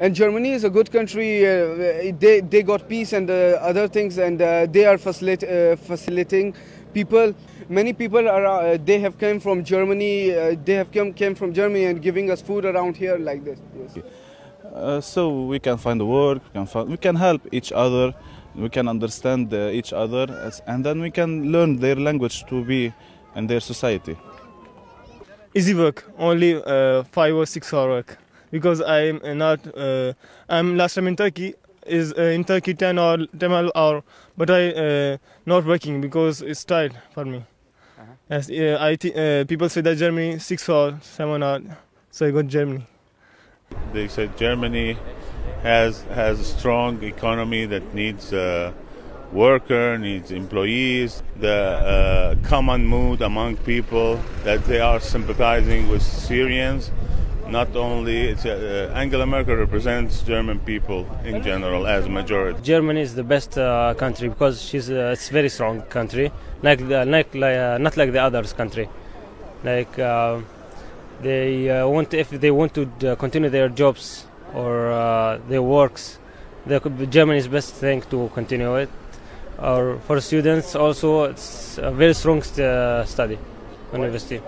And Germany is a good country. Uh, they they got peace and uh, other things, and uh, they are facilit- uh, facilitating people. Many people are uh, they have come from Germany. Uh, they have come came from Germany and giving us food around here like this. Yes. Uh, so we can find work, we can, find, we can help each other, we can understand uh, each other, as, and then we can learn their language to be in their society. easy work only uh, five or six hour work because i'm not uh, i'm last time in turkey is uh, in turkey 10 or 10 hour but i uh, not working because it's tight for me yes uh, i th- uh, people say that germany six or seven hour so i got germany They said Germany has has a strong economy that needs uh, worker, needs employees. The uh, common mood among people that they are sympathizing with Syrians. Not only it's, uh, Angela Merkel represents German people in general as majority. Germany is the best uh, country because she's uh, it's very strong country, like the, like, like uh, not like the others country. Like uh, they uh, want if they want to uh, continue their jobs or uh, their works, the Germany is best thing to continue it. Or for students also, it's a very strong st- uh, study university.